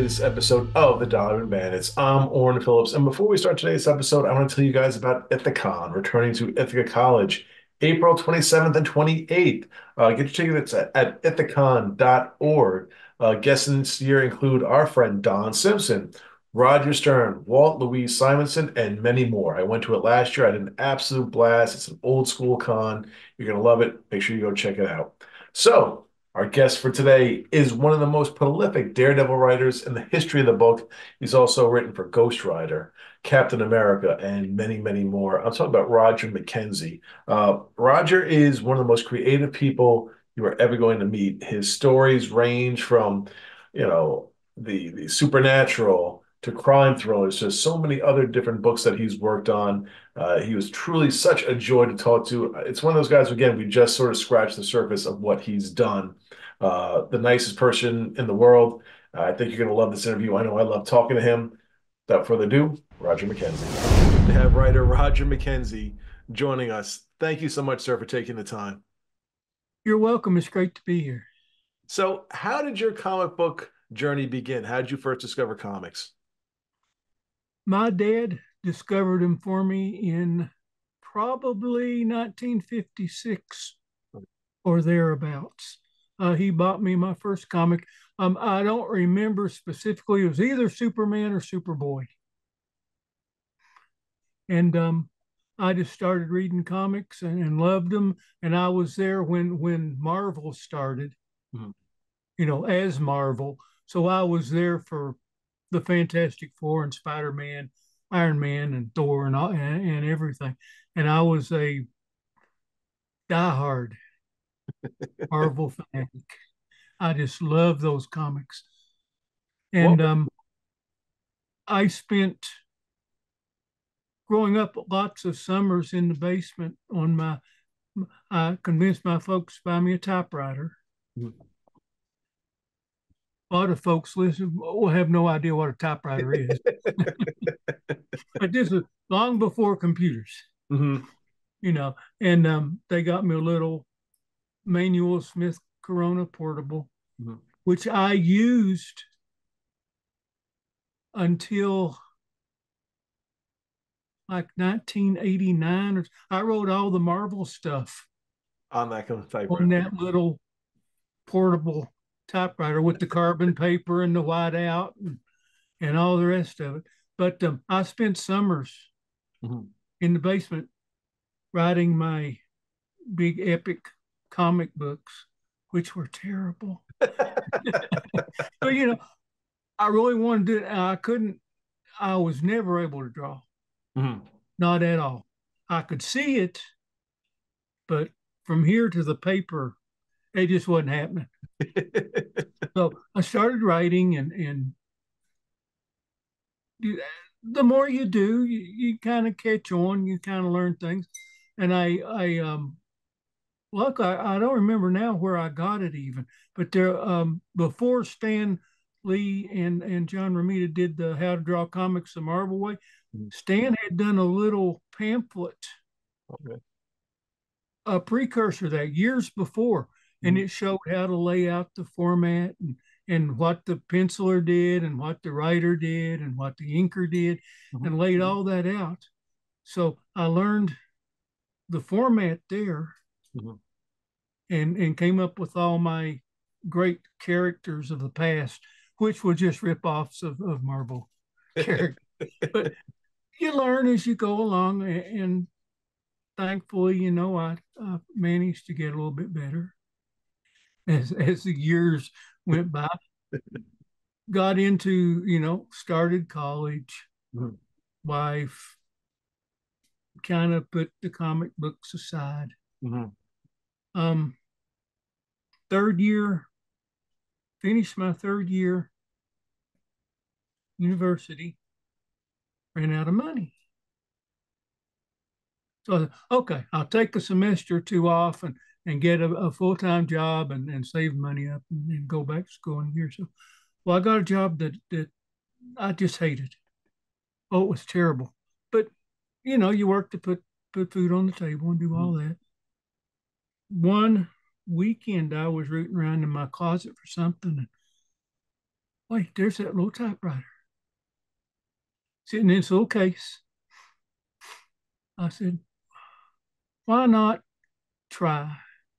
latest episode of the Dollar Bandits. I'm Orrin Phillips, and before we start today's episode, I want to tell you guys about Ithacon returning to Ithaca College April 27th and 28th. Uh, get your tickets at, at ithacon.org. Uh, guests this year include our friend Don Simpson, Roger Stern, Walt Louise Simonson, and many more. I went to it last year. I had an absolute blast. It's an old school con. You're going to love it. Make sure you go check it out. So, our guest for today is one of the most prolific Daredevil writers in the history of the book. He's also written for Ghost Rider, Captain America, and many, many more. I'm talking about Roger McKenzie. Uh, Roger is one of the most creative people you are ever going to meet. His stories range from, you know, the the supernatural to crime thrillers, Just so many other different books that he's worked on. Uh, he was truly such a joy to talk to. It's one of those guys, again, we just sort of scratched the surface of what he's done. Uh, the nicest person in the world. Uh, I think you're going to love this interview. I know I love talking to him. Without further ado, Roger McKenzie. We have writer Roger McKenzie joining us. Thank you so much, sir, for taking the time. You're welcome. It's great to be here. So, how did your comic book journey begin? How did you first discover comics? My dad discovered them for me in probably 1956 or thereabouts. Uh, he bought me my first comic. Um, I don't remember specifically. It was either Superman or Superboy. And um, I just started reading comics and, and, loved them. And I was there when when Marvel started, mm-hmm. you know, as Marvel. So I was there for the Fantastic Four and Spider Man, Iron Man, and Thor and all, and, and everything. And I was a diehard Marvel fanatic. I just love those comics. And um, I spent growing up lots of summers in the basement on my I convinced my folks to buy me a typewriter. Mm-hmm. A lot of folks listen will have no idea what a typewriter is. but this was long before computers. Mm-hmm. You know, and um, they got me a little manual Smith Corona portable, mm-hmm. which I used until like 1989 or I wrote all the Marvel stuff on that kind of typewriter. On that little portable typewriter with the carbon paper and the whiteout and, and all the rest of it. But um, I spent summers mm-hmm. in the basement writing my big epic comic books, which were terrible. but you know, I really wanted to. I couldn't. I was never able to draw. Mm-hmm. Not at all. I could see it, but from here to the paper, it just wasn't happening. so I started writing, and and the more you do, you, you kind of catch on. You kind of learn things, and I I um look, I, I don't remember now where I got it even, but there um, before Stan Lee and and John Romita did the How to Draw Comics the Marvel Way, mm-hmm. Stan had done a little pamphlet, okay. a precursor that years before, mm-hmm. and it showed how to lay out the format and and what the penciler did and what the writer did and what the inker did mm-hmm. and laid all that out. So I learned the format there mm-hmm. and and came up with all my great characters of the past, which were just rip-offs of, of Marvel characters. but you learn as you go along, and, and thankfully, you know, I, I, managed to get a little bit better as as the years went by. Got into, you know, started college, mm-hmm. wife, kind of put the comic books aside. Mm-hmm. Um, third year, finished my third year university, ran out of money. So, okay, I'll take a semester or two off and, and get a, a full time job and, and save money up and, and go back to school in here. So, well, I got a job that, that I just hated. Oh, it was terrible. But, you know, you work to put, put food on the table and do all mm-hmm. that one weekend I was rooting around in my closet for something. And, wait, there's that little typewriter sitting in its little case. I said, why not try?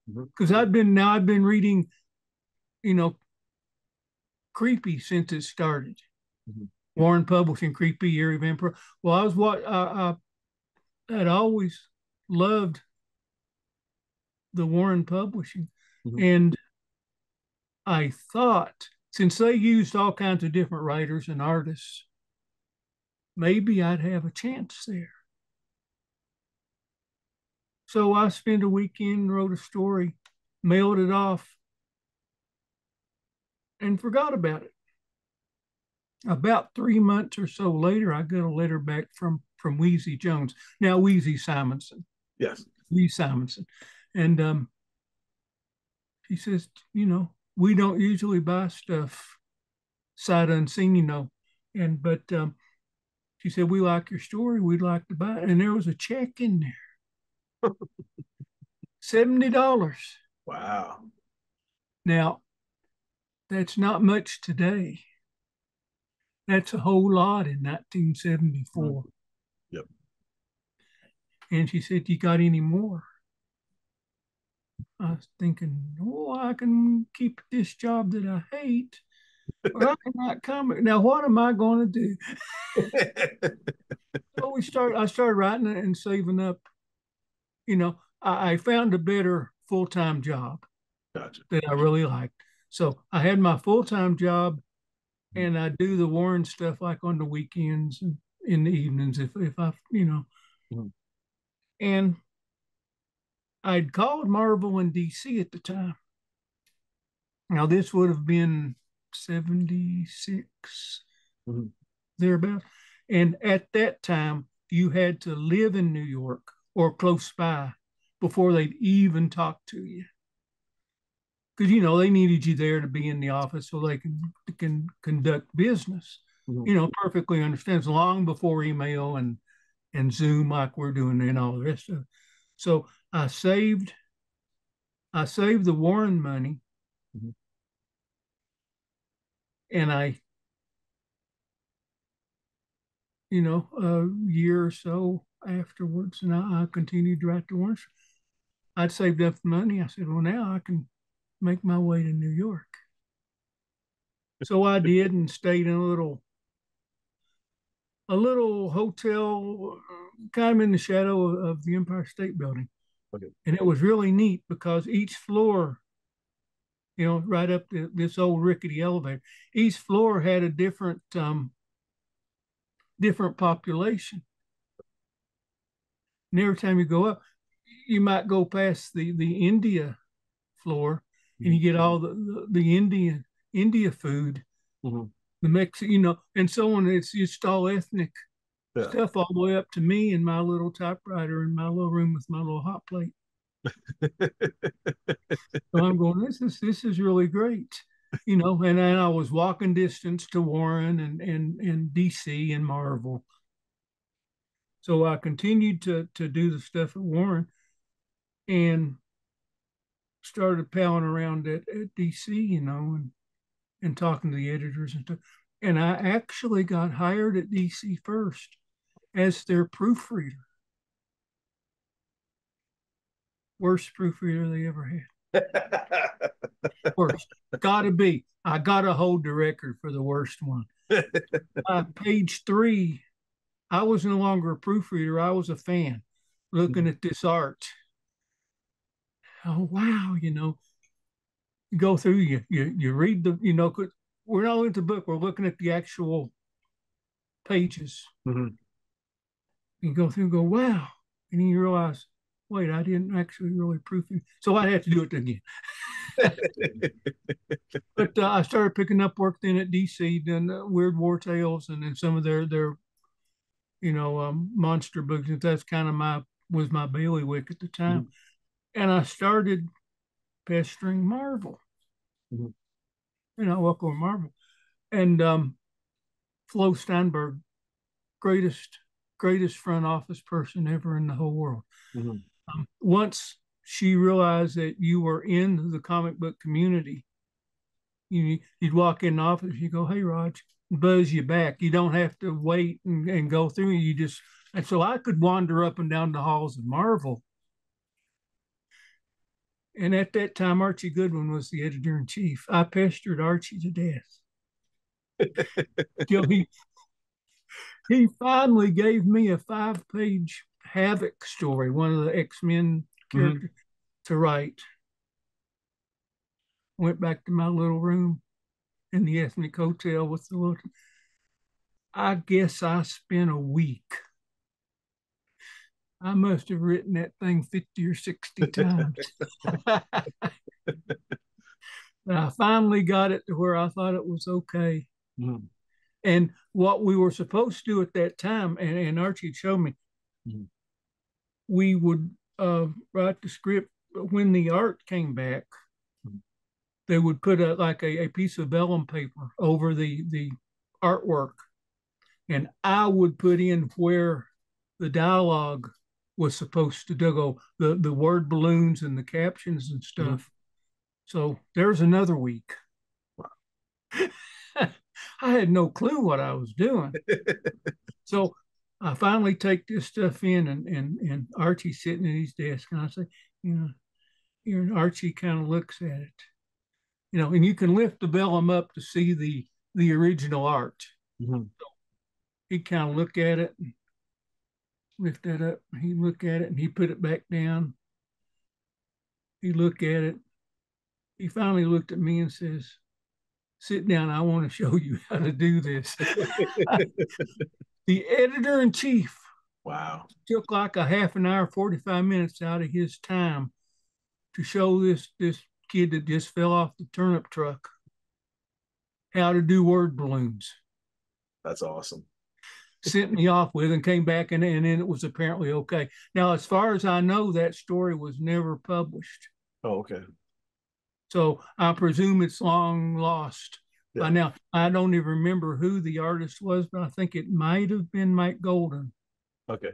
Because mm-hmm. I've been now I've been reading, you know, creepy since it started. Mm-hmm. Warren Publishing, creepy Eerie Vampire. Well, I was what I, I had always loved the Warren Publishing, mm-hmm. and I thought since they used all kinds of different writers and artists, maybe I'd have a chance there. So I spent a weekend, wrote a story, mailed it off, and forgot about it. About three months or so later, I got a letter back from from Weezie Jones, now Weezie Simonson. Yes. Weezie Simonson. And um, he says, you know, we don't usually buy stuff sight unseen, you know. And but um, she said, we like your story. We'd like to buy it. And there was a check in there. $70. Wow. Now, that's not much today. That's a whole lot in 1974. Mm-hmm. Yep. And she said, You got any more? I was thinking, Oh, I can keep this job that I hate, or I cannot come. Now, what am I going to do? so we start. I started writing and saving up. You know, I, I found a better full time job gotcha. that I really liked. So I had my full time job, and I do the Warren stuff like on the weekends and in the evenings if if I you know, mm-hmm. and I'd called Marvel in D.C. at the time. Now this would have been seventy six, mm mm-hmm. thereabout, and at that time you had to live in New York or close by before they'd even talk to you because you know they needed you there to be in the office so they can can conduct business. Mm-hmm. You know, perfectly understands long before email and and Zoom like we're doing and all the rest of it. So I saved I saved the Warren money mm-hmm. and I you know, a year or so afterwards, and I, I continued to write the Warren. I'd saved up the money. I said, well, now I can make my way to New York. So I did and stayed in a little a little hotel kind of in the shadow of, of the Empire State Building. Okay. And it was really neat because each floor, you know, right up the, this old rickety elevator, each floor had a different um, different population. And every time you go up, you might go past the the India floor and you get all the the, the Indian India food, mm-hmm. the Mexican, you know, and so on. It's just all ethnic yeah. stuff all the way up to me and my little typewriter in my little room with my little hot plate. so I'm going, this is this is really great, you know. And then I was walking distance to Warren and and and DC and Marvel. So I continued to to do the stuff at Warren, and started palling around at, at DC, you know, and and talking to the editors and stuff. And I actually got hired at DC first as their proofreader. Worst proofreader they ever had. worst. Gotta be. I gotta hold the record for the worst one. uh, page three, I was no longer a proofreader. I was a fan looking mm-hmm. at this art oh wow, you know, you go through you you you read the you know we're not looking at the book, we're looking at the actual pages. Mm-hmm. You go through and go, wow. And then you realize, wait, I didn't actually really proof it. So I had to do it again. but uh, I started picking up work then at DC, then uh, Weird War Tales, and then some of their their, you know, um, monster books. That's kind of my was my bailiwick at the time. Mm-hmm and I started pestering Marvel. Mm-hmm. You know, welcome Marvel. And um, Flo Steinberg, greatest, greatest front office person ever in the whole world. Mm-hmm. Um, once she realized that you were in the comic book community, You you'd walk in the office, you go, "Hey, Raj," buzz you back. You don't have to wait and, and go through. You just and so I could wander up and down the halls of Marvel. And at that time, Archie Goodwin was the editor in chief. I pestered Archie to death. Till he he finally gave me a five page Havoc story, one of the X Men characters, mm-hmm. to write. Went back to my little room in the ethnic hotel with the little. I guess I spent a week. I must have written that thing 50 or 60 times. but I finally got it to where I thought it was okay. Mm. And what we were supposed to do at that time, and, and Archie showed me, mm. we would uh, write the script when the art came back. They would put a like a, a piece of vellum paper over the the artwork, and I would put in where the dialogue was supposed to go, the the word balloons and the captions and stuff. Mm. So there's another week. Wow. I had no clue what I was doing. so I finally take this stuff in, and and and Archie's sitting at his desk, and I say, you know, here, and Archie kind of looks at it, you know, and you can lift the vellum up to see the the original art. Mm-hmm. So he kind of look at it, lift that up. He look at it, and he put it back down. He look at it. He finally looked at me and says, sit down. I want to show you how to do this. the editor in chief. Wow. Took like a half an hour, 45 minutes out of his time to show this this kid that just fell off the turnip truck how to do word balloons. That's awesome. Sent me off with and came back and, and then it was apparently okay. Now, as far as I know, that story was never published. Oh, okay. So I presume it's long lost yeah. by now. I don't even remember who the artist was, but I think it might have been Mike Golden. Okay.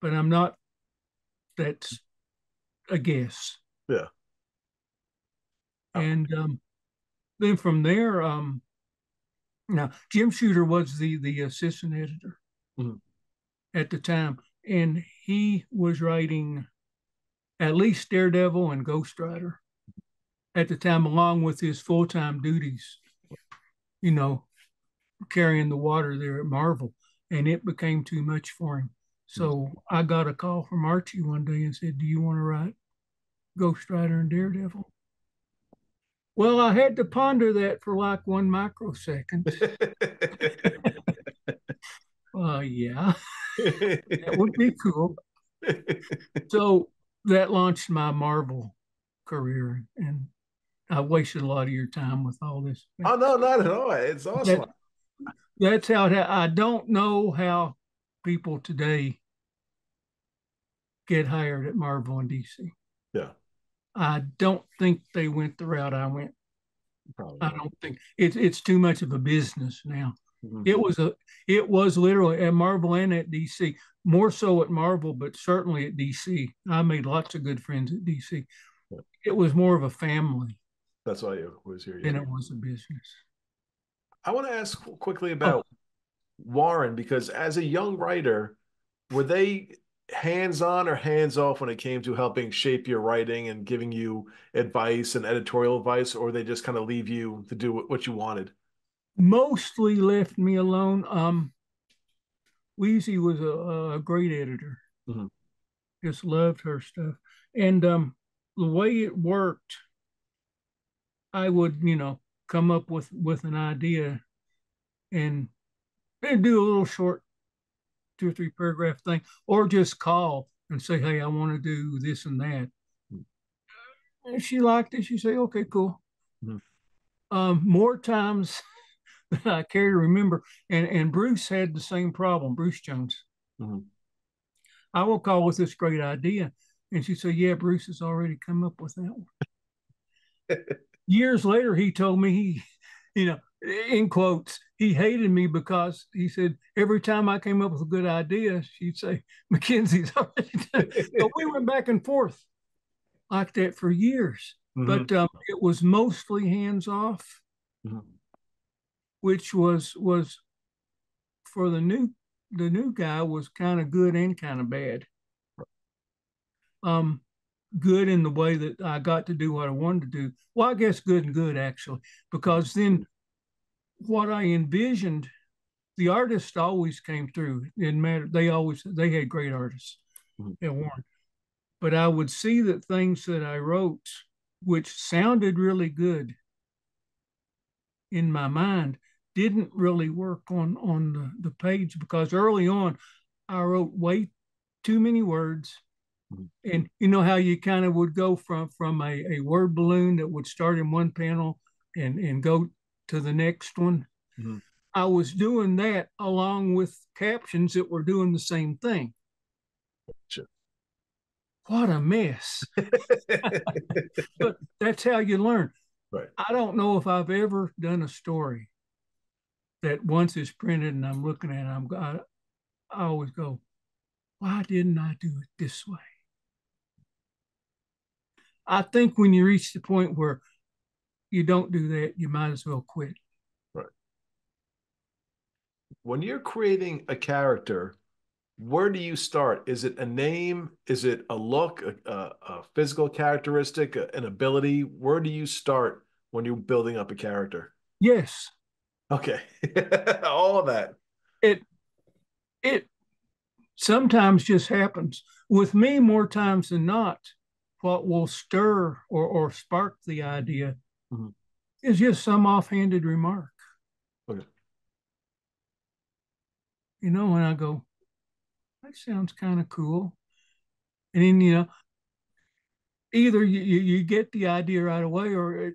But I'm not, that's a guess. Yeah. And um, then from there, um, now Jim Shooter was the the assistant editor mm-hmm. at the time, and he was writing at least Daredevil and Ghost Rider at the time, along with his full time duties, you know, carrying the water there at Marvel. And it became too much for him. So I got a call from Archie one day and said, Do you want to write Ghost Rider and Daredevil? Well, I had to ponder that for like one microsecond. uh, yeah, that would be cool. So that launched my Marvel career. And I wasted a lot of your time with all this. Oh no, not at all. It's awesome. That, that's how it, I don't know how people today get hired at Marvel and DC. Yeah. I don't think they went the route I went. Probably I don't think it's it's too much of a business now. Mm-hmm. It was a it was literally at Marvel and at DC, more so at Marvel, but certainly at DC. I made lots of good friends at DC. It was more of a family. That's why I was here. Than it was a business. I want to ask quickly about oh. Warren because as a young writer, were they hands on or hands off when it came to helping shape your writing and giving you advice and editorial advice, or they just kind of leave you to do what you wanted? Mostly left me alone. Um, Weezie was a, a great editor. Mm-hmm. Just loved her stuff, and um, the way it worked, I would, you know, come up with with an idea and and do a little short two or three paragraph thing, or just call and say, "Hey, I want to do this and that." And she liked it. She say, "Okay, cool." Mm-hmm. Um, more times than I care to remember, and and Bruce had the same problem. Bruce Jones. Mm-hmm. I will call with this great idea, and she said, Yeah, Bruce has already come up with that one. Years later, he told me he, you know, in quotes, he hated me because he said every time I came up with a good idea, she'd say, McKenzie's already done. but we went back and forth like that for years. Mm-hmm. But um, it was mostly hands off. Mhm. which was was for the new the new guy was kind of good and kind of bad. Um, good in the way that I got to do what I wanted to do. Well, I guess good and good actually, because then what I envisioned, the artists always came through. It didn't matter. They always they had great artists Mhm. at Warren. But I would see that things that I wrote, which sounded really good in my mind, didn't really work on on the, the page because early on I wrote way too many words. And you know how you kind of would go from from a, a word balloon that would start in one panel and and go to the next one. Mhm. I was doing that along with captions that were doing the same thing. Sure. What a mess. But that's how you learn. Right. I don't know if I've ever done a story that once it's printed and I'm looking at it, I'm I, I always go, why didn't I do it this way? I think when you reach the point where you don't do that, you might as well quit. Right. When you're creating a character, where do you start? Is it a name? Is it a look, a, a, a physical characteristic, a- an ability? Where do you start when you're building up a character? Yes, Okay. All of that. it it sometimes just happens with me more times than not. What will stir or, or spark the idea Mhm. is just some offhanded remark. Okay. You know, and I go, that sounds kind of cool. And then, you know, either you, you, you get the idea right away or it,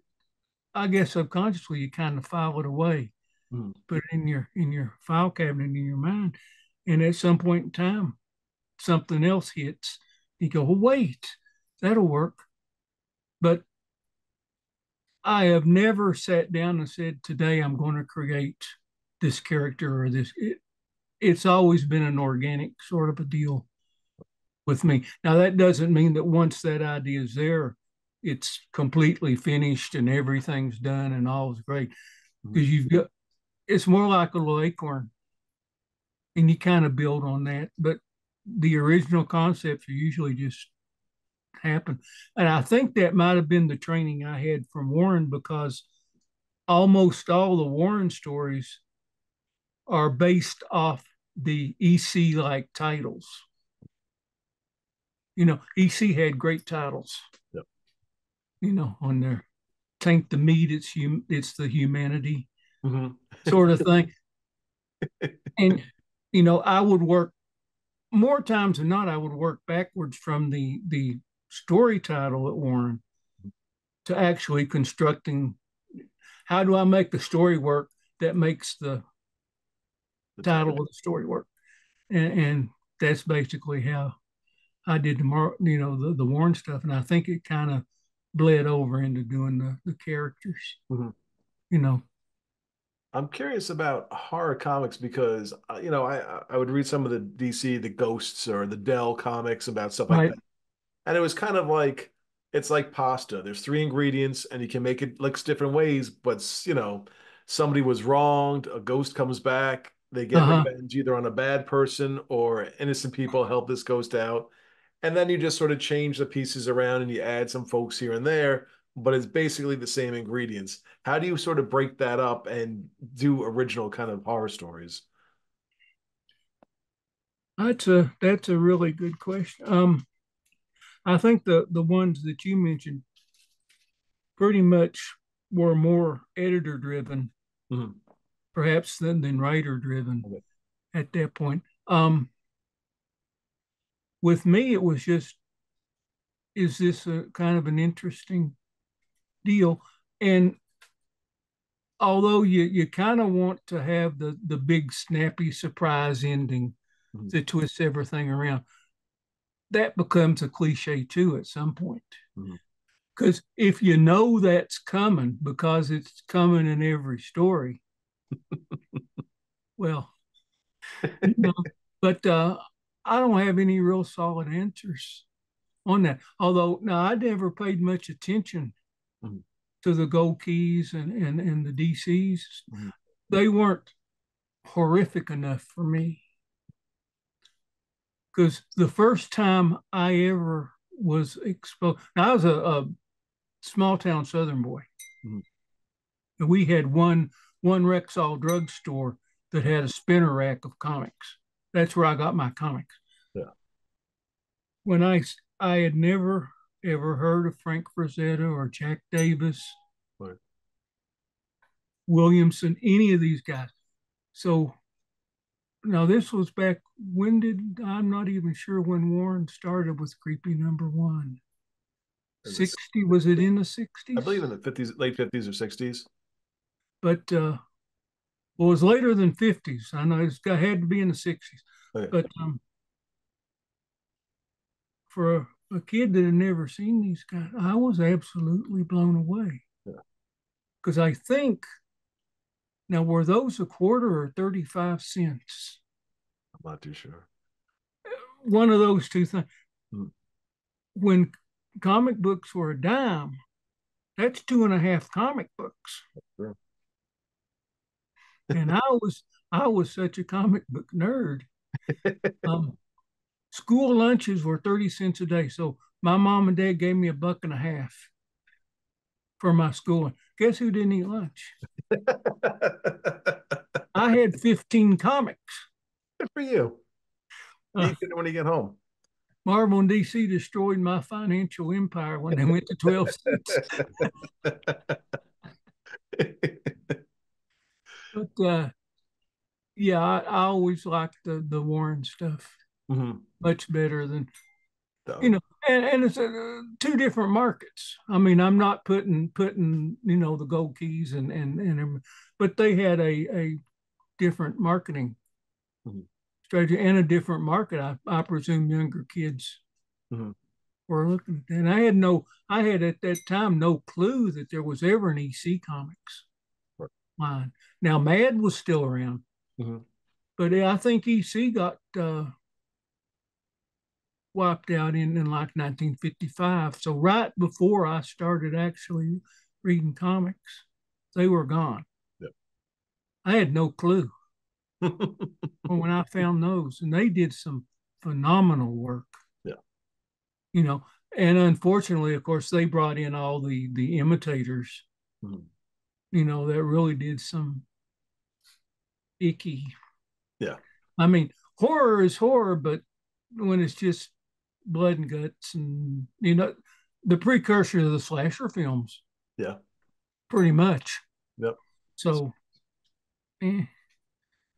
I guess subconsciously you kind of file it away, Mhm. put it in your in your file cabinet in your mind. And at some point in time, something else hits. You go, well, wait, that'll work. But I have never sat down and said, today I'm going to create this character or this. It, it's always been an organic sort of a deal with me. Now, that doesn't mean that once that idea is there, it's completely finished and everything's done and all is great. Mm-hmm. Because you've got, it's more like a little acorn and you kind of build on that. But the original concepts are usually just happen. And I think that might have been the training I had from Warren because almost all the Warren stories are based off the EC like titles. You know, EC had great titles. Yep. You know, on their tank the meat, it's hum, it's the humanity Mhm. sort of thing. and you know, I would work more times than not. I would work backwards from the the story title at Warren to actually constructing. How do I make the story work that makes the The title of the story work? And, and that's basically how I did the you know, the, the Warren stuff. And I think it kind of bled over into doing the, the characters, Mhm. you know. I'm curious about horror comics because uh, you know I I would read some of the DC the Ghosts or the Dell comics about stuff like Right. that, and it was kind of like it's like pasta. There's three ingredients, and you can make it looks different ways. But you know, somebody was wronged. A ghost comes back. They get Uh-huh. revenge either on a bad person or innocent people help this ghost out, and then you just sort of change the pieces around and you add some folks here and there. But it's basically the same ingredients. How do you sort of break that up and do original kind of horror stories? That's a that's a really good question. Um, I think the the ones that you mentioned pretty much were more editor driven, Mhm. perhaps than than writer driven Okay. at that point. Um, with me, it was just, is this a kind of an interesting deal? And although you you kind of want to have the the big snappy surprise ending Mhm. that twists everything around, that becomes a cliche too at some point. Because if you know that's coming because it's coming in every story, well, you know, but uh, I don't have any real solid answers on that. Although now I never paid much attention Mhm. to the Gold Keys and and, and the DCs, mm-hmm. they weren't horrific enough for me. Because the first time I ever was exposed, I was a, a small town Southern boy. Mm-hmm. We had one one Rexall drugstore that had a spinner rack of comics. That's where I got my comics. Yeah. When I I had never ever heard of Frank Frazetta or Jack Davis, right. Williamson, any of these guys. So now this was back when did I'm not even sure when Warren started with Creepy Number One. 60 was it in the 60s i believe in the 50s late 50s or 60s but uh well, it was later than 50s i know it's got had to be in the 60s oh, but um for a, a, kid that had never seen these guys i was absolutely blown away. Because yeah. i think now were those a quarter or 35 cents i'm not too sure one of those two things hmm. when comic books were a dime, that's two and a half comic books. Sure. and I was I was such a comic book nerd. Um, school lunches were 30 cents a day. So my mom and dad gave me a buck and a half for my schooling. Guess who didn't eat lunch? I had 15 comics. Good for you. Uh, when you get home. Marvel and DC destroyed my financial empire when they went to 12 cents. but uh, yeah, I, I, always liked the, the Warren stuff mm-hmm. much better than, you know, and, and it's uh, two different markets. I mean, I'm not putting, putting, you know, the gold keys and, and, and, but they had a, a different marketing mm-hmm strategy and a different market. I, I presume younger kids mm-hmm. were looking at that. And I had no, I had at that time no clue that there was ever an EC Comics right. line. Now Mad was still around, mm-hmm. but I think EC got uh, wiped out in, in like 1955. So right before I started actually reading comics, they were gone. Yep. I had no clue when I found those, and they did some phenomenal work. Yeah. You know, and unfortunately, of course, they brought in all the the imitators. Mm-hmm. You know, that really did some icky. Yeah. I mean, horror is horror, but when it's just blood and guts and you know the precursor to the slasher films. Yeah. Pretty much. Yep. So eh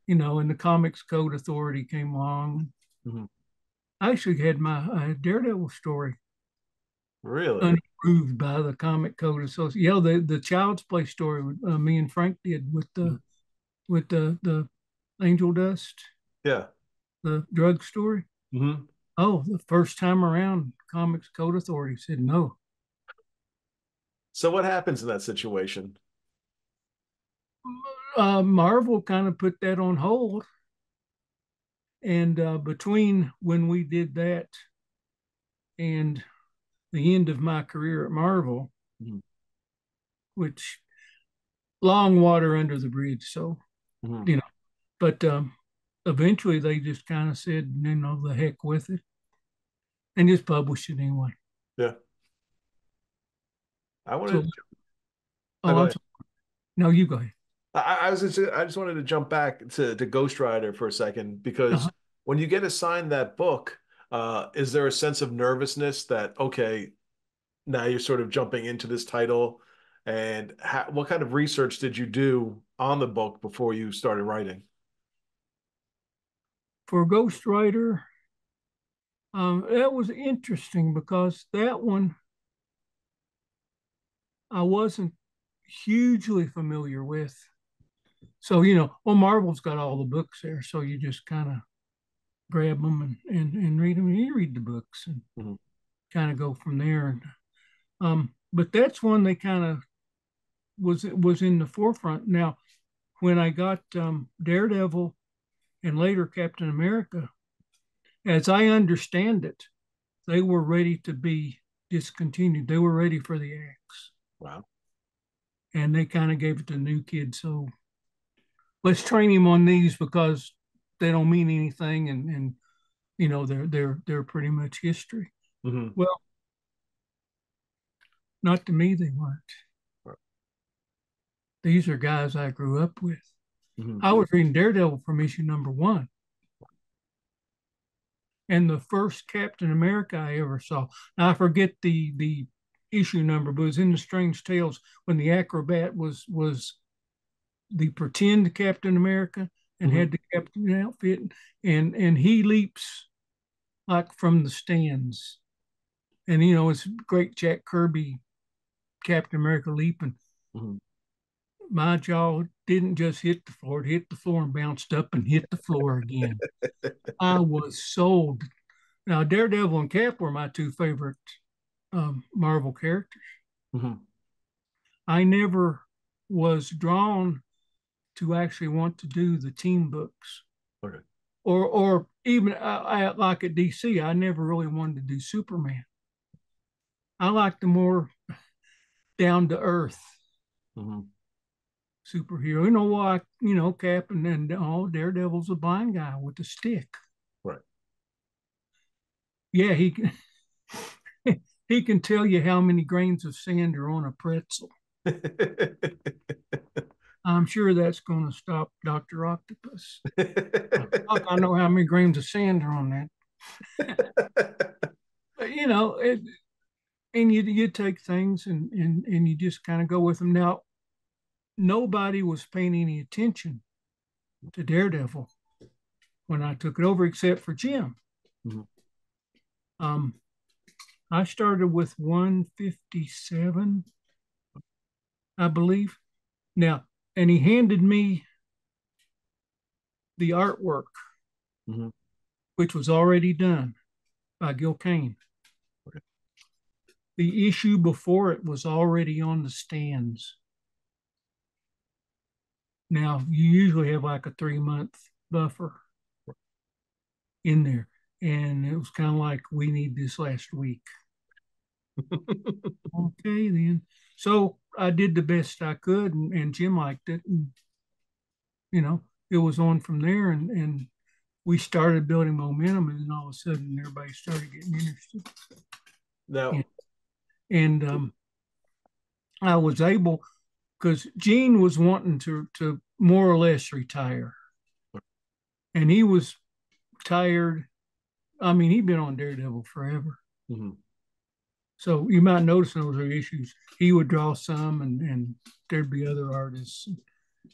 you know, and the Comics Code Authority came along. Mm-hmm. I actually had my uh, Daredevil story. Really? Unapproved by the Comic Code Association. Yeah, the, the Child's Play story uh, me and Frank did with the mm-hmm. with the the Angel Dust. Yeah. The drug story. Mm-hmm. Oh, the first time around, Comics Code Authority said no. So what happens in that situation? uh, Marvel kind of put that on hold. And uh, between when we did that and the end of my career at Marvel, mm-hmm. which long water under the bridge. So, mm-hmm. you know, but um, eventually they just kind of said, you know, the heck with it and just published it anyway. Yeah. I want to. So, oh, no, you go ahead. I, I was just, I just wanted to jump back to to Ghost Rider for a second because uh-huh. when you get assigned that book, uh, is there a sense of nervousness that okay, now you're sort of jumping into this title, and what kind of research did you do on the book before you started writing? For Ghost Rider, um, that was interesting because that one I wasn't hugely familiar with. So, you know, well, Marvel's got all the books there. So you just kind of grab them and, and, and read them. And you read the books and mm-hmm. kind of go from there. And, um, but that's one they kind of was was in the forefront. Now, when I got um, Daredevil and later Captain America, as I understand it, they were ready to be discontinued. They were ready for the axe. Wow. and they kind of gave it to new kids. So let's train him on these because they don't mean anything, and and you know they're they're they're pretty much history. Mm-hmm. Well, not to me, they weren't. Right. These are guys I grew up with. Mm-hmm. I was reading Daredevil from issue number one. And the first Captain America I ever saw. Now I forget the the issue number, but it was in the Strange Tales when the acrobat was was the pretend Captain America and Mhm. had the captain outfit and and he leaps like from the stands. And you know, it's great Jack Kirby Captain America leaping. Mhm. My jaw didn't just hit the floor, it hit the floor and bounced up and hit the floor again. I was sold. Now, Daredevil and Cap were my two favorite um, Marvel characters. Mhm. I never was drawn to actually want to do the team books. Okay. Or, or even I, I like at DC, I never really wanted to do Superman. I like the more down to earth Mhm. Superhero. You know why? You know, Cap and then oh, Daredevil's a blind guy with a stick. Right. Yeah, he can. he can tell you how many grains of sand are on a pretzel. I'm sure that's going to stop Doctor Octopus. I know how many grains of sand are on that. But, you know, it, and you you take things and and and you just kind of go with them. Now, nobody was paying any attention to Daredevil when I took it over, except for Jim. Mhm. Um, I started with 157, I believe. Now, and he handed me the artwork, Mhm. which was already done by Gil Kane. The issue before it was already on the stands. Now, you usually have like a three month buffer in there. And it was kind of like, we need this last week. okay, then. So I did the best I could, and, and Jim liked it. And, you know, it was on from there, and, and we started building momentum, and then all of a sudden, everybody started getting interested. Now, Yeah. And um, I was able, because Gene was wanting to, to more or less retire. And he was tired. I mean, he'd been on Daredevil forever. Mhm. So you might notice those are issues, he would draw some, and, and there'd be other artists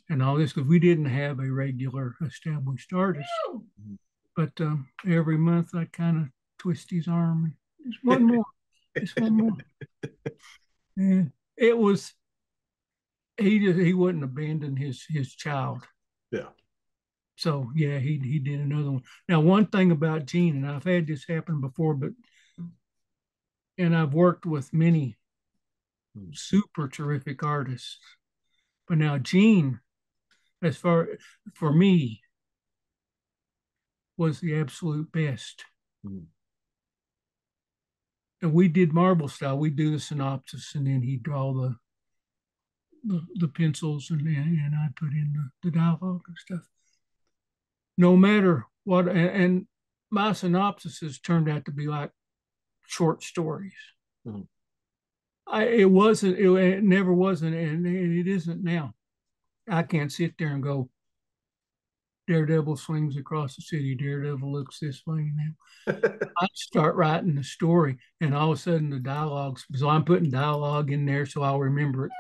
and all this because we didn't have a regular established artist. But um, every month I'd kind of twist his arm just one more, just one more. And it was he just he wouldn't abandon his his child. Yeah. So yeah, he he did another one. Now one thing about Gene, and I've had this happen before, but and I've worked with many Hmm. super terrific artists. But now Gene, as far for me, was the absolute best. Mhm. And we did Marvel style. We do the synopsis, and then he'd draw the the, the pencils, and and I put in the, the dialogue and stuff. No matter what, and, and my synopsises turned out to be like short stories. Mhm. I it wasn't it, it never wasn't and it isn't now. I can't sit there and go Daredevil swings across the city, Daredevil looks this way now. I start writing the story and all of a sudden the dialogues so I'm putting dialogue in there so I'll remember it,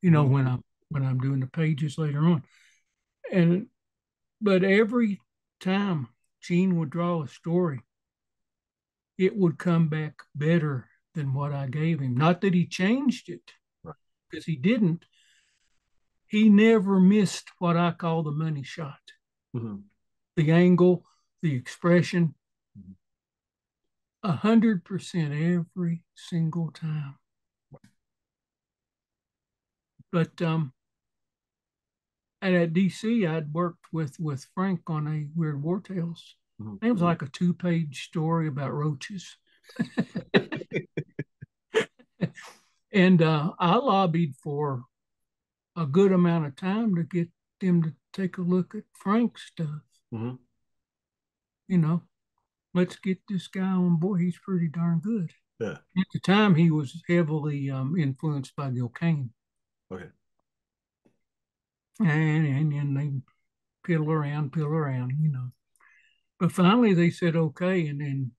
you know, mm. when I'm when I'm doing the pages later on. And but every time Gene would draw a story, it would come back better than what I gave him. Not that he changed it, Right. because he didn't. He never missed what I call the money shot Mhm. the angle, the expression. Mhm. A hundred percent every single time. But um, and at DC, I'd worked with with Frank on a Weird War Tales. Mhm. It was like a two page story about roaches. and uh, I lobbied for a good amount of time to get them to take a look at Frank's stuff. hmm You know, let's get this guy on board. He's pretty darn good. Yeah. At the time, he was heavily um, influenced by Gil Kane. Okay. And, and then they piddle around, piddle around, you know. But finally, they said okay. And then,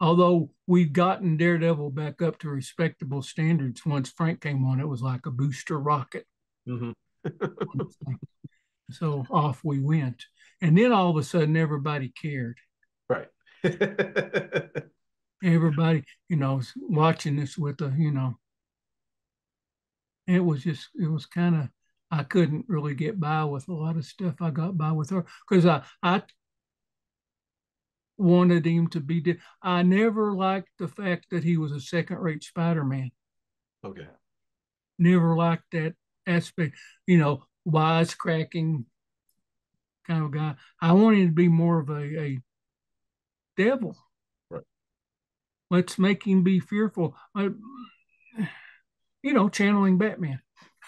although we've gotten Daredevil back up to respectable standards, once Frank came on, it was like a booster rocket. hmm so off we went. And then all of a sudden, everybody cared. Right. Everybody, you know, was watching this with a, you know, it was just, it was kind of, I couldn't really get by with a lot of stuff. I got by with her because I, I wanted him to be. Di- I never liked the fact that he was a second-rate Spider-Man. Okay. Never liked that aspect. You know, wisecracking kind of guy. I wanted him to be more of a, a devil. Right. Let's make him be fearful. I, you know, channeling Batman.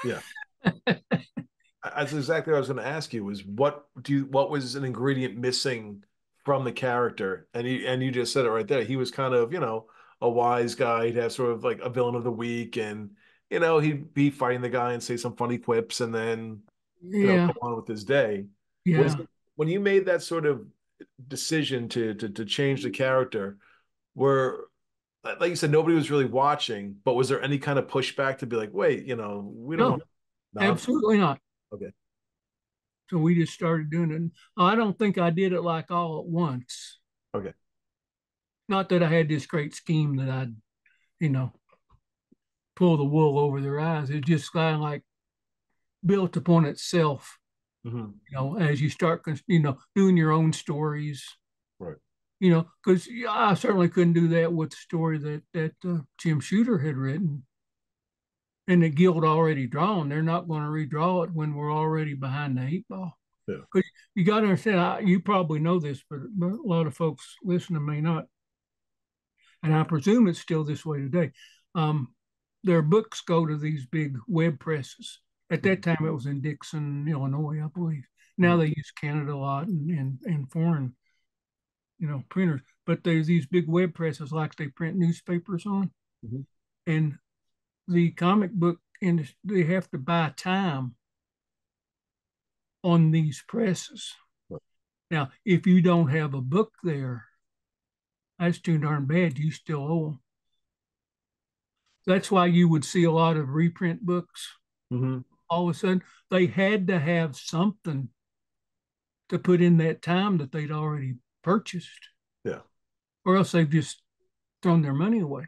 Yeah. That's exactly what I was going to ask you was what do you, what was an ingredient missing from the character? And you and you just said it right there. He was kind of, you know, a wise guy. He'd have sort of like a villain of the week and you know, he'd be fighting the guy and say some funny quips and then you know, Yeah, go on with his day. Yeah. it, when you made that sort of decision to to to change the character, were like you said, nobody was really watching, but was there any kind of pushback to be like, wait, you know, we don't No, no? absolutely not. Okay. So we just started doing it. I don't think I did it like all at once. Okay. Not that I had this great scheme that I'd, you know, pull the wool over their eyes. It just kind of like built upon itself, hmm you know, as you start, you know, doing your own stories, Right. you know, because I certainly couldn't do that with the story that that uh, Jim Shooter had written and the guild already drawn. They're not going to redraw it when we're already behind the eight ball. Yeah. Because you got to understand, I, you probably know this, but, but a lot of folks listening may not. And I presume it's still this way today. Um, their books go to these big web presses. At that time, it was in Dixon, Illinois, I believe. Now they use Canada a lot and, and, and foreign, you know, printers. But there's these big web presses like they print newspapers on. Mhm. And the comic book industry, they have to buy time on these presses. Right. Now, if you don't have a book there, that's too darn bad. You still owe them. That's why you would see a lot of reprint books. hmm All of a sudden, they had to have something to put in that time that they'd already purchased, Yeah. or else they've just thrown their money away.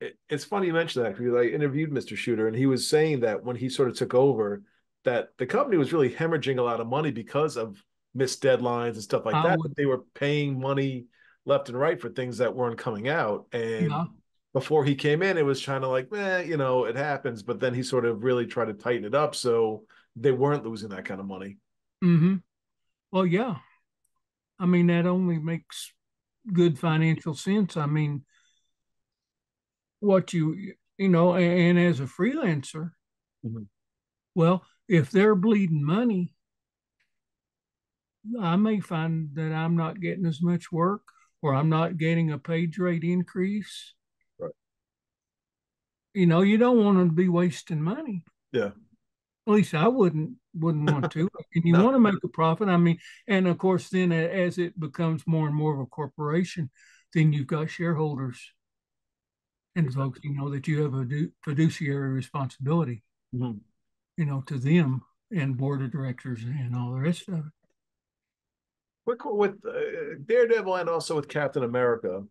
It, it's funny you mentioned that because I interviewed Mr. Shooter and he was saying that when he sort of took over, that the company was really hemorrhaging a lot of money because of missed deadlines and stuff like I that. would- They were paying money left and right for things that weren't coming out. And Yeah. Before he came in, it was kind of like, eh, you know, it happens. But then he sort of really tried to tighten it up so they weren't losing that kind of money. Mm-hmm. Well, yeah. I mean, that only makes good financial sense. I mean, what you, you know, and, and as a freelancer, Mhm. well, if they're bleeding money, I may find that I'm not getting as much work or I'm not getting a page rate increase. You know, you don't want to be wasting money. Yeah. At least I wouldn't wouldn't want to. And you No. want to make a profit. I mean, and of course, then as it becomes more and more of a corporation, then you've got shareholders and folks. You know that you have a du- fiduciary responsibility. Mhm. You know to them and board of directors and all the rest of it. Quick with uh, Daredevil and also with Captain America,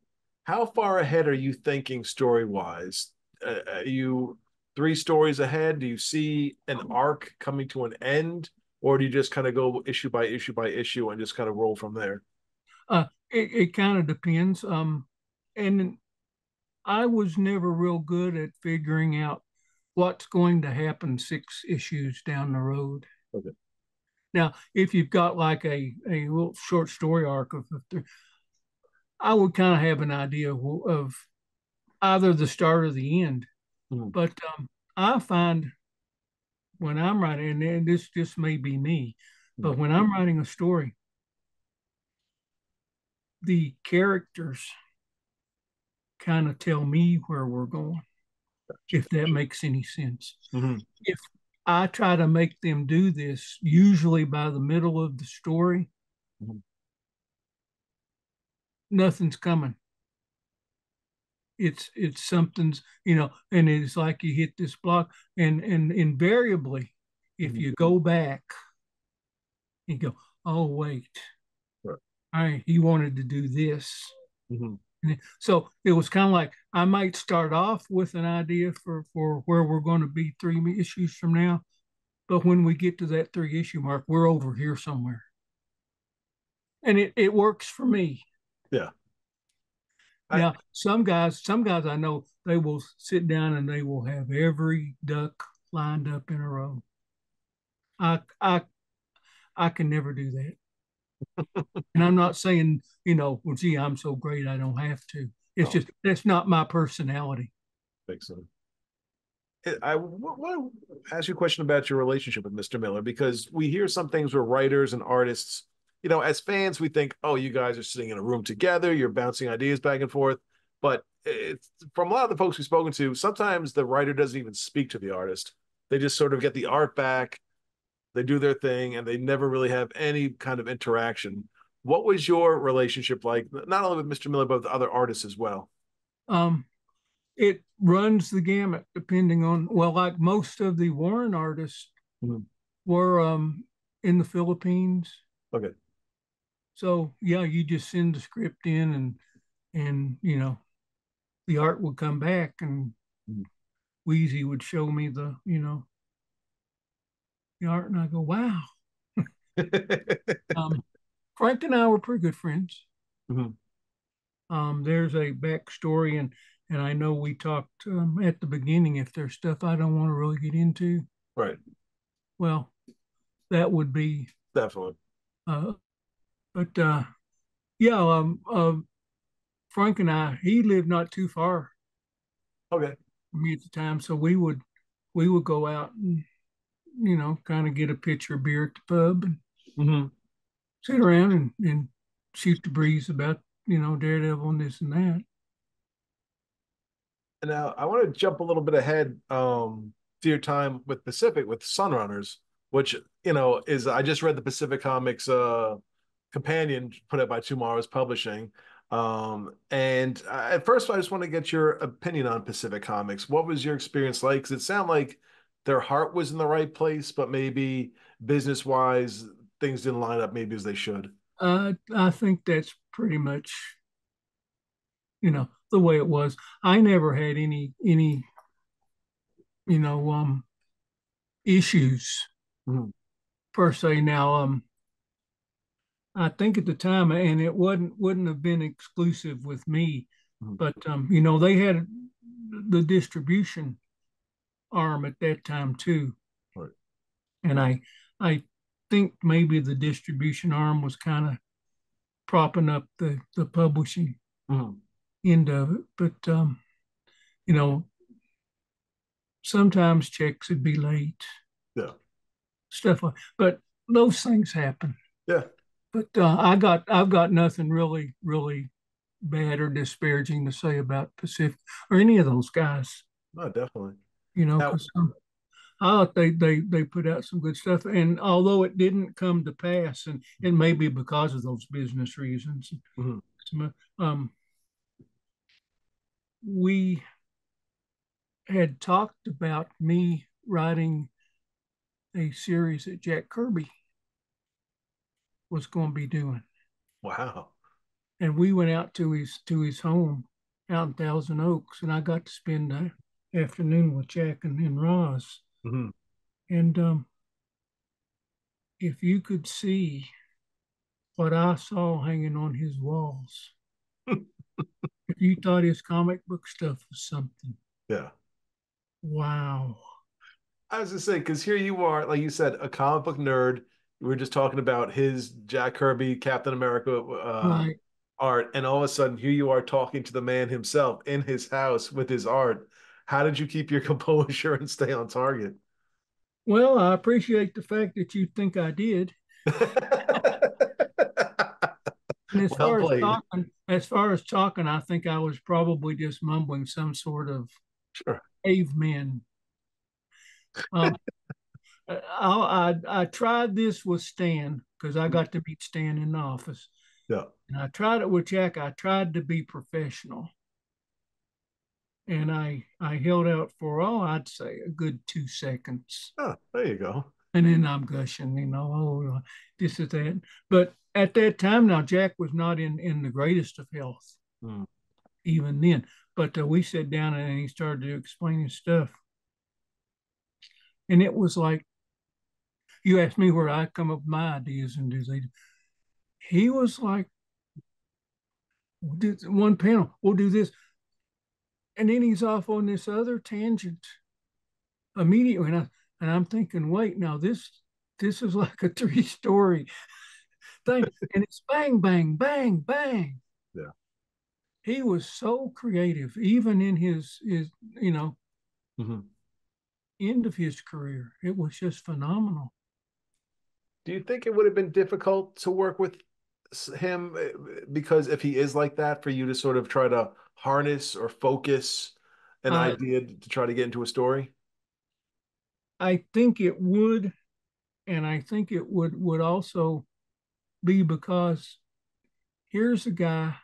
how far ahead are you thinking story wise? Uh, are you three stories ahead? Do you see an arc coming to an end, or do you just kind of go issue by issue by issue and just kind of roll from there? Uh, it it kind of depends. Um, and I was never real good at figuring out what's going to happen six issues down the road. Okay. Now, if you've got like a, a little short story arc of, I would kind of have an idea of, of either the start or the end. Mhm. But um, I find when I'm writing, and this just may be me, but when I'm writing a story, the characters kind of tell me where we're going, if that makes any sense. Mm-hmm. If I try to make them do this, usually by the middle of the story, Mhm. nothing's coming. It's it's something's you know, and it's like you hit this block, and and invariably, if you go back, you go, oh wait, Right. right, he wanted to do this. Mm-hmm. So it was kind of like I might start off with an idea for for where we're going to be three issues from now, but when we get to that three issue mark, we're over here somewhere, and it it works for me. Yeah. I- Now some guys, some guys I know they will sit down and they will have every duck lined up in a row. I I I can never do that. and I'm not saying, you know, well, gee, I'm so great I don't have to. It's No. just that's not my personality. Think so. I want to ask you a question about your relationship with Mr. Miller because we hear some things where writers and artists, you know, as fans, we think, oh, you guys are sitting in a room together, you're bouncing ideas back and forth. But it's from a lot of the folks we've spoken to, sometimes the writer doesn't even speak to the artist. They just sort of get the art back, they do their thing, and they never really have any kind of interaction. What was your relationship like, not only with Mr. Miller, but with other artists as well? Um, it runs the gamut depending on well, like most of the Warren artists Mhm. were um in the Philippines. Okay. So yeah, you just send the script in and and you know the art would come back and Mhm. Weezie would show me the, you know, the art and I go, wow. Um, Frank and I were pretty good friends. Mhm. Um, there's a backstory, and and I know we talked um, at the beginning. If there's stuff I don't want to really get into, right. well, that would be. Definitely. Uh, but uh, yeah, um, uh, Frank and I, he lived not too far Okay. from me at the time, so we would we would go out and you know kind of get a pitcher of beer at the pub and Mm-hmm. sit around and, and shoot the breeze about you know Daredevil and this and that. And now I want to jump a little bit ahead um, to your time with Pacific with Sunrunners, which you know is I just read the Pacific Comics uh, companion put out by Tomorrow's Publishing. Um, and at first, I just want to get your opinion on Pacific Comics. What was your experience like? Because it sounded like their heart was in the right place, but maybe business wise, things didn't line up maybe as they should. Uh, I think that's pretty much, you know, the way it was. I never had any any, you know, um, issues Mhm. per se. Now, um, I think at the time, and it wouldn't wouldn't have been exclusive with me, Mhm. but um, you know, they had the distribution arm at that time too, Right. and I I think maybe the distribution arm was kind of propping up the the publishing Mhm. end of it. But um, you know, sometimes checks would be late, Yeah. stuff like. But those things happen. Yeah. But uh, I got I've got nothing really really bad or disparaging to say about Pacific or any of those guys. No, definitely. You know, Now- um, I thought they, they they put out some good stuff, and although it didn't come to pass, and it may be because of those business reasons, Mhm. some, um, we had talked about me writing a series at Jack Kirby was going to be doing, Wow. and we went out to his to his home out in Thousand Oaks, and I got to spend the afternoon with Jack and, and Roz. Mhm. And um, if you could see what I saw hanging on his walls, if you thought his comic book stuff was something, Yeah. wow. I was just saying because here you are, like you said, a comic book nerd. We were just talking about his Jack Kirby Captain America uh, Right. art, and all of a sudden, here you are talking to the man himself in his house with his art. How did you keep your composure and stay on target? Well, I appreciate the fact that you think I did. And as Well far as talking, as far as talking, I think I was probably just mumbling some sort of Sure. caveman. Um, I, I I tried this with Stan because I got to meet Stan in the office, Yeah. and I tried it with Jack. I tried to be professional, and I I held out for oh I'd say a good two seconds, Oh, there you go. and then I'm gushing, you know, oh this is that. But at that time now, Jack was not in in the greatest of health Mm. even then. But uh, we sat down and he started to explain his stuff, and it was like you asked me where I come up with my ideas and do they. He was like, we'll do one panel, we'll do this, and then he's off on this other tangent immediately, and I and I'm thinking, wait, now this this is like a three story thing, and it's bang bang bang bang. Yeah. He was so creative, even in his his you know hmm end of his career. It was just phenomenal. Do you think it would have been difficult to work with him uh, because if he is like that, for you to sort of try to harness or focus an I idea to try to get into a story? I think it would, and I think it would would also be because here's a guy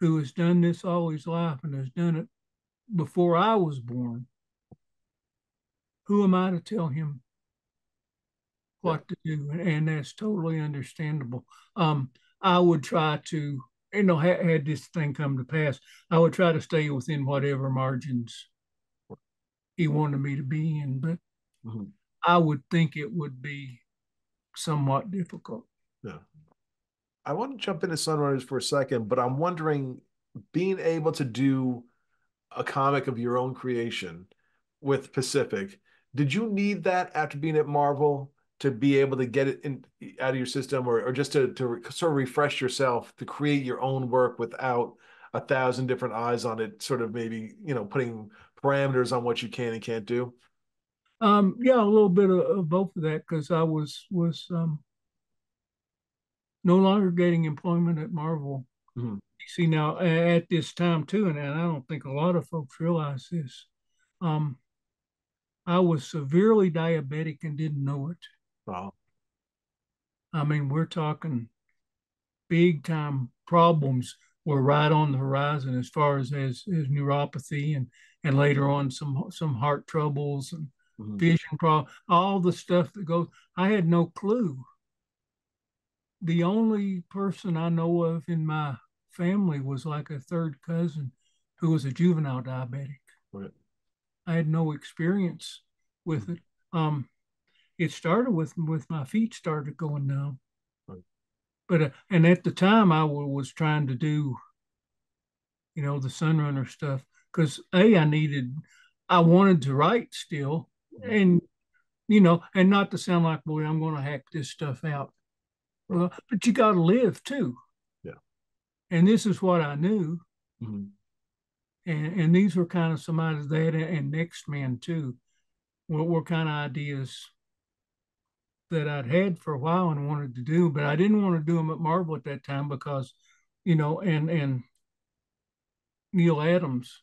who has done this all his life and has done it before I was born. Who am I to tell him. What to do? And, that's totally understandable. Um, I would try to, you know, had, had this thing come to pass, I would try to stay within whatever margins he wanted me to be in, but Mhm. I would think it would be somewhat difficult. Yeah. I want to jump into Sunrunners for a second, but I'm wondering, being able to do a comic of your own creation with Pacific, did you need that after being at Marvel to be able to get it in out of your system, or or just to to re- sort of refresh yourself to create your own work without a thousand different eyes on it, sort of maybe you know putting parameters on what you can and can't do? Um, yeah, a little bit of, of both of that because I was was um, no longer getting employment at Marvel. Mhm. You see now at this time too, and, and I don't think a lot of folks realize this. Um, I was severely diabetic and didn't know it. Wow. I mean, we're talking big time problems were right on the horizon as far as as, as neuropathy and and later on some some heart troubles and Mhm. vision problems, all the stuff that goes. I had no clue. The only person I know of in my family was like a third cousin who was a juvenile diabetic. Right. I had no experience with it. Um, it started with with my feet started going numb. Right. But uh, and at the time I w- was trying to do, you know, the Sunrunner stuff because a I needed, I wanted to write still, Mhm. and you know, and not to sound like boy I'm going to hack this stuff out. Well, but you got to live too. Yeah. And this is what I knew, Mhm. and and these were kind of some ideas that and Next Man too, were, were kind of ideas that I'd had for a while and wanted to do, but I didn't want to do them at Marvel at that time because, you know, and and Neal Adams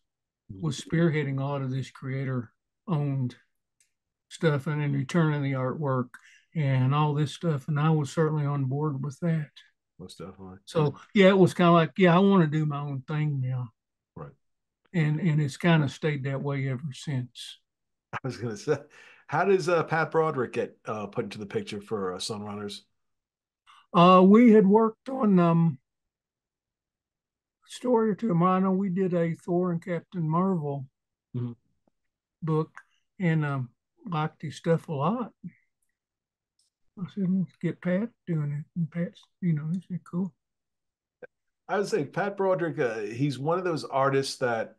was mm-hmm. spearheading a lot of this creator owned stuff and in returning the artwork and all this stuff. And I was certainly on board with that. Most definitely. So yeah, it was kind of like, yeah, I want to do my own thing now. Right. And and it's kind of stayed that way ever since. I was gonna say, how does uh, Pat Broderick get uh, put into the picture for uh, Sunrunners? Uh we had worked on um a story or two. I know we did a Thor and Captain Marvel Mhm. book and um liked his stuff a lot. I said, let's get Pat doing it. And Pat's, you know, he said, cool. I would say Pat Broderick, uh, he's one of those artists that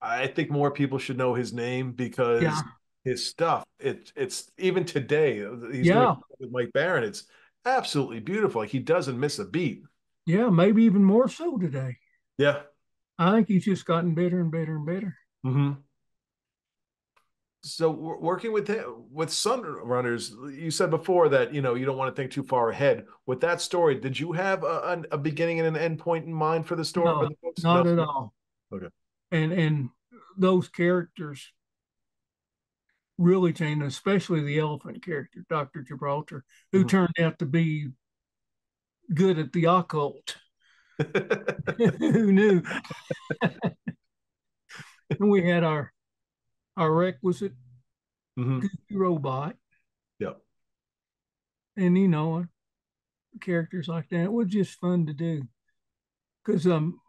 I think more people should know his name because Yeah. His stuff, it, it's even today, he's Yeah. with Mike Baron. It's absolutely beautiful. Like he doesn't miss a beat. Yeah, maybe even more so today. Yeah. I think he's just gotten better and better and better. hmm So working with him, with Sunrunners, you said before that you know you don't want to think too far ahead. With that story, did you have a, a beginning and an end point in mind for the story? No, the not no? at all. Okay. And and those characters really changed, especially the elephant character, Doctor Gibraltar, who mm-hmm. turned out to be good at the occult. who knew? and we had our our requisite mm-hmm. robot. Yep. And you know, characters like that it was just fun to do because um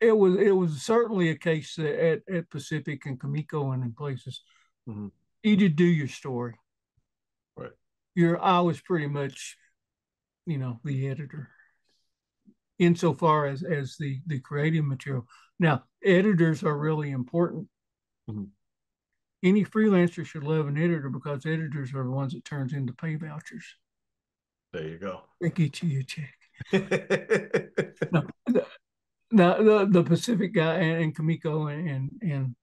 it was it was certainly a case at at Pacific and Comico and in places. Mm-hmm. You did do your story. Right. You're I was pretty much, you know, the editor insofar as as the the creative material. Now, editors are really important. Mm-hmm. Any freelancer should love an editor because editors are the ones that turns into pay vouchers. There you go. They get you a check. now, the, the, the Pacific guy and, and and, and, and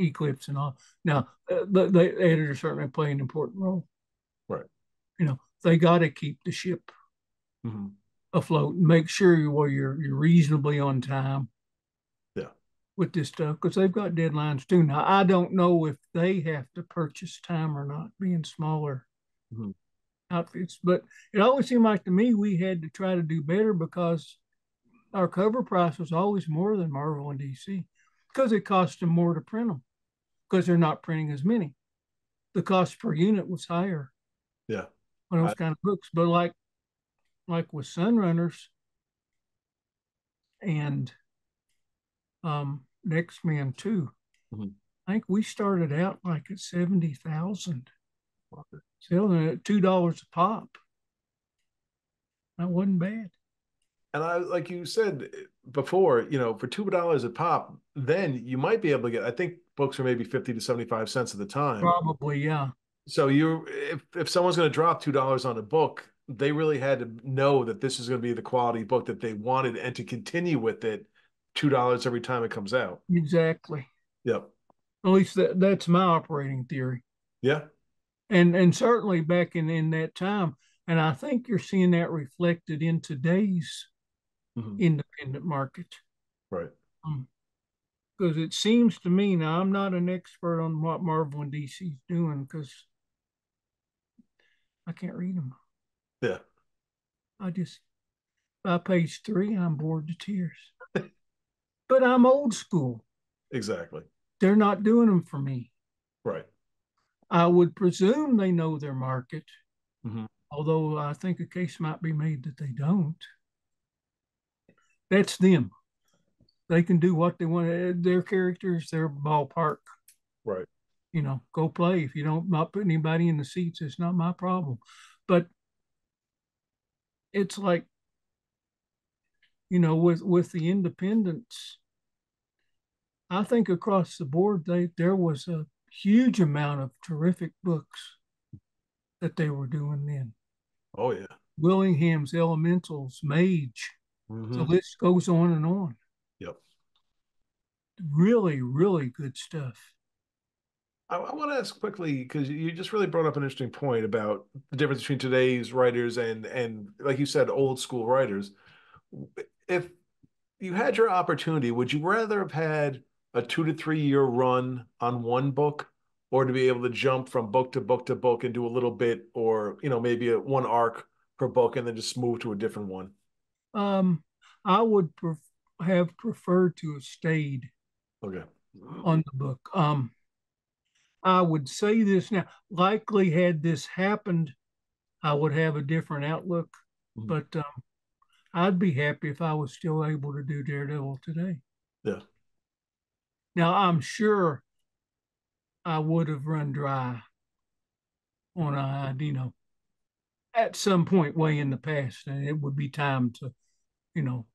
Eclipse and all. Now, uh, the, the editors certainly play an important role. Right. You know, they got to keep the ship mm-hmm afloat and make sure you well you're you're reasonably on time. Yeah. With this stuff because they've got deadlines too. Now I don't know if they have to purchase time or not, being smaller mm-hmm. outfits. But it always seemed like to me we had to try to do better because our cover price was always more than Marvel and DC because it cost them more to print them because they're not printing as many. The cost per unit was higher. Yeah. On those I, kind of books. But like like with Sunrunners and um, Next Man 2, mm-hmm. I think we started out like at 70,000, selling at $2 a pop. That wasn't bad. And I, like you said before, you know, for two dollars a pop, then you might be able to get. I think books are maybe fifty to seventy-five cents at the time. Probably, yeah. So you, if if someone's going to drop two dollars on a book, they really had to know that this is going to be the quality book that they wanted and to continue with it two dollars every time it comes out. Exactly. Yep. At least that, that's my operating theory. Yeah. And and certainly back in in that time and i think you're seeing that reflected in today's mm-hmm. independent market. Right because it seems to me now i'm not an expert on what marvel and dc is doing because i can't read them yeah. I just, by page three, I'm bored to tears. but I'm old school. Exactly. They're not doing them for me. Right. I would presume they know their market, mm-hmm. although I think a case might be made that they don't. That's them. They can do what they want. Their characters, their ballpark. Right. You know, go play. If you don't not put anybody in the seats, it's not my problem. But it's like you know with with the independents i think across the board they there was a huge amount of terrific books that they were doing then oh yeah willingham's elementals mage mm-hmm. the list goes on and on really really good stuff I, I want to ask quickly because you just really brought up an interesting point about the difference between today's writers and and like you said, old school writers. If you had your opportunity, would you rather have had a two to three year run on one book, or to be able to jump from book to book to book and do a little bit, or you know maybe a one arc per book and then just move to a different one? Um, I would pref- have preferred to have stayed. Okay. On the book. Um, I would say this now. Likely, had this happened, I would have a different outlook. Mm-hmm. But um, I'd be happy if I was still able to do Daredevil today. Yeah. Now I'm sure I would have run dry on a you know at some point way in the past, and it would be time to, you know,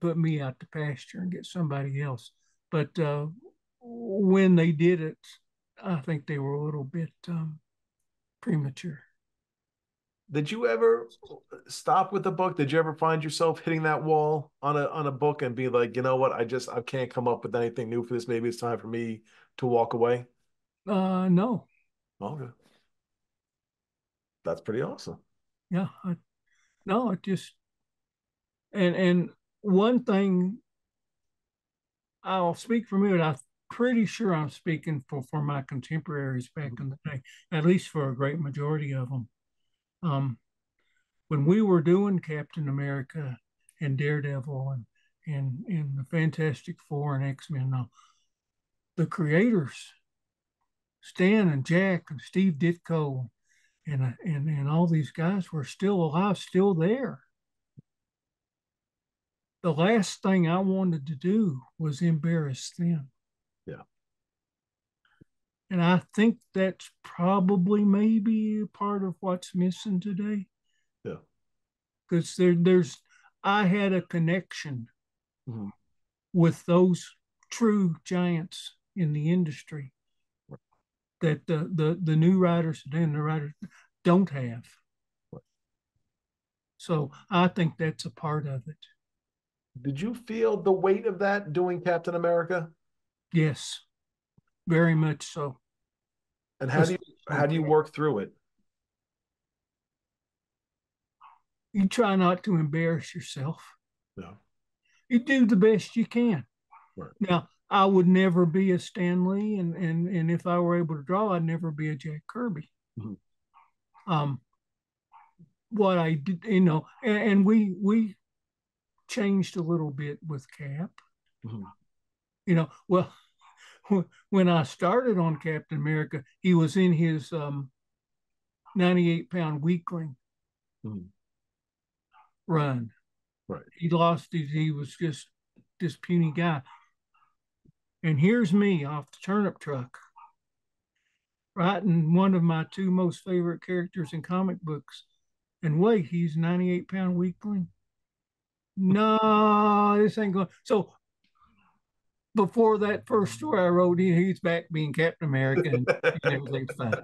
put me out to pasture and get somebody else. But uh, when they did it, I think they were a little bit um, premature. Did you ever stop with the book? Did you ever find yourself hitting that wall on a on a book and be like, you know what, I just I can't come up with anything new for this. Maybe it's time for me to walk away? Uh, no. Okay. That's pretty awesome. Yeah. I, no, it just and and one thing I'll speak for me, but I'm pretty sure I'm speaking for for my contemporaries back in the day, at least for a great majority of them. Um, when we were doing Captain America and Daredevil and and and the Fantastic Four and X Men, now the creators, Stan and Jack and Steve Ditko, and and and all these guys were still alive, still there. The last thing I wanted to do was embarrass them. Yeah. And I think that's probably maybe a part of what's missing today. Yeah. Because there, there's, I had a connection Mhm. with those true giants in the industry Right. that the, the, the new writers and the writers don't have. Right. So I think that's a part of it. Did you feel the weight of that doing Captain America? Yes, very much so. And how do you how do you work through it? You try not to embarrass yourself. Yeah. You do the best you can. Right. Now, I would never be a Stan Lee, and and and if I were able to draw, I'd never be a Jack Kirby. Mhm. Um, what I did, you know, and, and we we changed a little bit with Cap. Mhm. You know, well, when I started on Captain America, he was in his um, 98 pound weakling Mhm. run. Right. He lost his, he was just this puny guy. And here's me off the turnip truck, writing one of my two most favorite characters in comic books. And wait, he's 98 pound weakling. No, this ain't going. So before that first story I wrote, he, he's back being Captain America and, and everything's fine.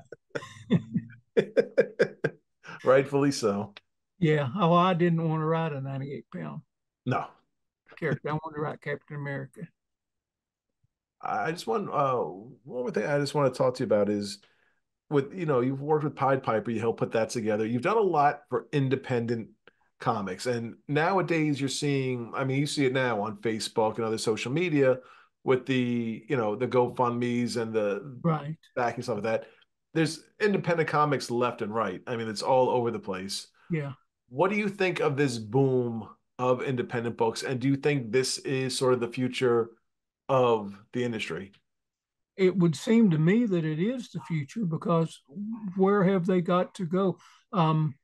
Rightfully so. Yeah. Oh, I didn't want to write a 98 pound No. character. I wanted to write Captain America. I just want uh one more thing I just want to talk to you about is with you know you've worked with Pied Piper, you helped put that together. You've done a lot for independent comics, and nowadays you're seeing. I mean, you see it now on Facebook and other social media with the you know the GoFundmes and the Right. backing stuff like that. There's independent comics left and right. I mean, it's all over the place. Yeah. What do you think of this boom of independent books, and do you think this is sort of the future of the industry? it would seem to me that it is the future because where have they got to go um,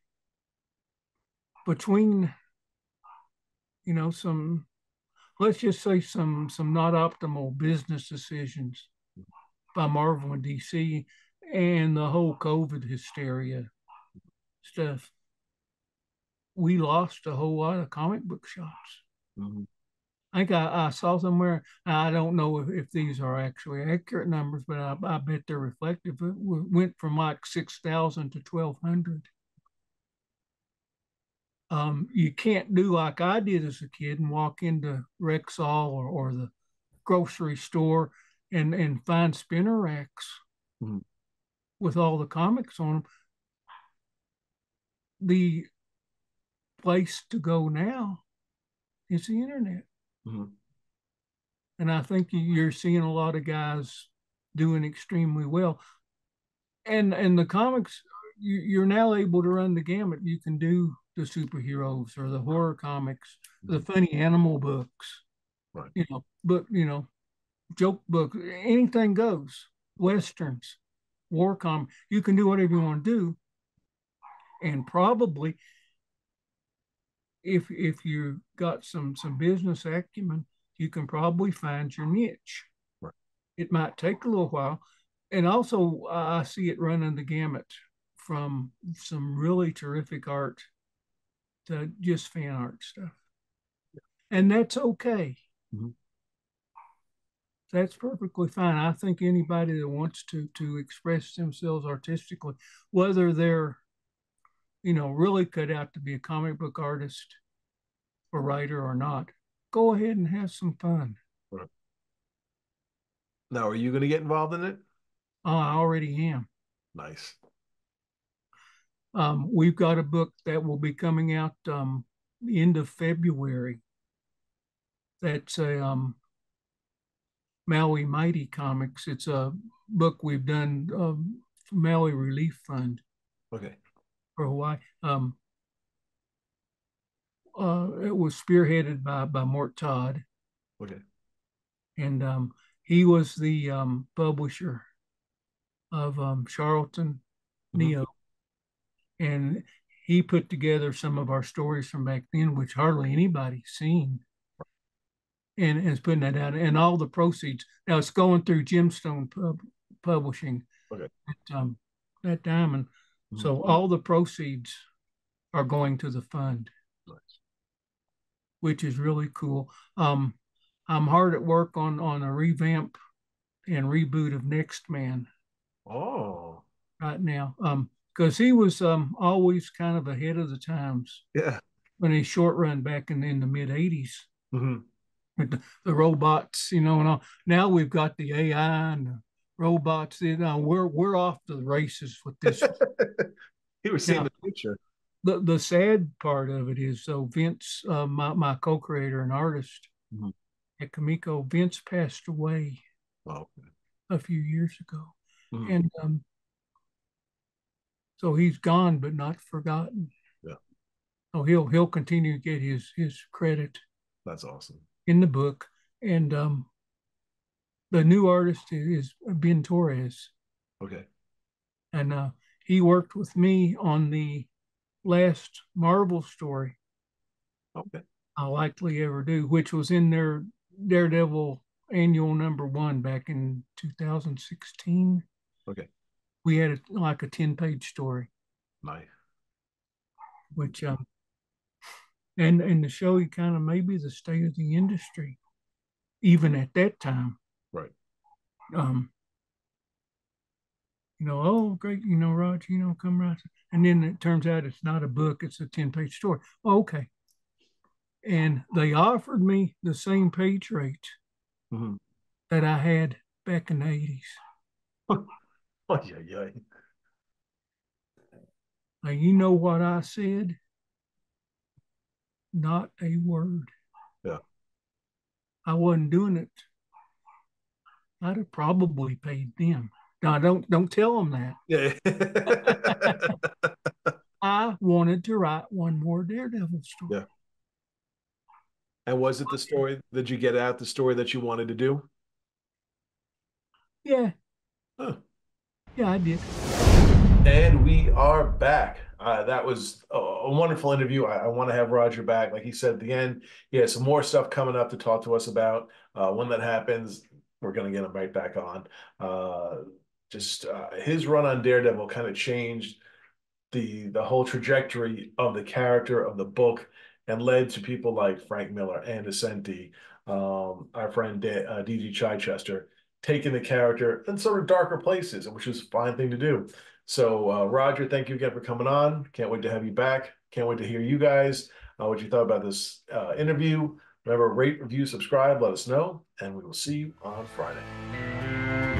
between you know some let's just say some some not optimal business decisions by marvel and dc and the whole covid hysteria stuff we lost a whole lot of comic book shops Mhm. I think I, I saw somewhere. I don't know if, if these are actually accurate numbers, but I, I bet they're reflective. It went from like six thousand to twelve hundred. Um, you can't do like I did as a kid and walk into Rexall or, or the grocery store and and find spinner racks Mhm. with all the comics on them. The place to go now is the internet. Mhm. And I think you're seeing a lot of guys doing extremely well. And and the comics, you're now able to run the gamut. You can do the superheroes or the horror comics, the mm-hmm. funny animal books, Right. you know, book, you know, joke book, anything goes. Westerns, war com. You can do whatever you want to do. And probably if if you got some some business acumen, you can probably find your niche. Right. It might take a little while, and also I see it running the gamut from some really terrific art to just fan art stuff, and that's okay. Mhm. That's perfectly fine. I think anybody that wants to to express themselves artistically, whether they're you know, really cut out to be a comic book artist or writer or not, go ahead and have some fun. Right. Now, are you going to get involved in it? Oh, I already am. Nice. Um, we've got a book that will be coming out um, end of February. That's a um, Maui Mighty Comics. It's a book we've done um, Maui Relief Fund. Okay. For Hawaii. Um, uh, it was spearheaded by by Mort Todd. Okay. And um, he was the um, publisher of um, Charlton mm-hmm. Neo, and he put together some of our stories from back then, which hardly anybody's seen, and, is putting that out. And all the proceeds now it's going through Gemstone Pub, Publishing. Okay. At, um, that diamond. Mm-hmm. So all the proceeds are going to the fund, nice. which is really cool. Um, I'm hard at work on on a revamp and reboot of Next Man. Oh, right now, um, because he was um always kind of ahead of the times. Yeah, when he short run back in in the mid '80s. Mm-hmm. The, the, robots, you know, and all. Now we've got the AI and the robots. You know, we're we're off to the races with this. he was seeing now, the future. The the sad part of it is, so Vince, uh, my my co-creator and artist, mm-hmm at Comico, Vince passed away oh. a few years ago. Mm-hmm. And um, so he's gone, but not forgotten. Yeah. Oh, he'll he'll continue to get his his credit. That's awesome. In the book, and um, the new artist is Ben Torres. Okay. And uh, he worked with me on the last Marvel story. Okay. I'll likely ever do, which was in their Daredevil annual number one back in 2016. Okay. We had a, like a 10 page story. Nice. Which, um, and, and to show you kind of maybe the state of the industry, even at that time. Right. Um, you know, oh, great, you know, Roger, you know, come right. And then it turns out it's not a book, it's a 10 page story. Oh, okay and they offered me the same page rate mm-hmm. that I had back in the 80s. Oh, yeah, yeah. Now, you know what I said? Not a word. Yeah. I wasn't doing it. I'd have probably paid them. Now don't don't tell them that. Yeah. I wanted to write one more Daredevil story. Yeah. And was it the story? that you get out the story that you wanted to do? Yeah. Huh. Yeah, I did. And we are back. Uh, that was a, a wonderful interview. I, I, want to have Roger back. Like he said at the end, he has some more stuff coming up to talk to us about. Uh, when that happens, we're going to get him right back on. Uh, just uh, his run on Daredevil kind of changed the the whole trajectory of the character of the book and led to people like Frank Miller and Nocenti, um, our friend D- uh, D.G. Chichester, taking the character in sort of darker places, which is a fine thing to do. So, uh, Roger, thank you again for coming on. Can't wait to have you back. Can't wait to hear you guys uh, what you thought about this uh, interview. Remember, rate, review, subscribe, let us know, and we will see you on Friday.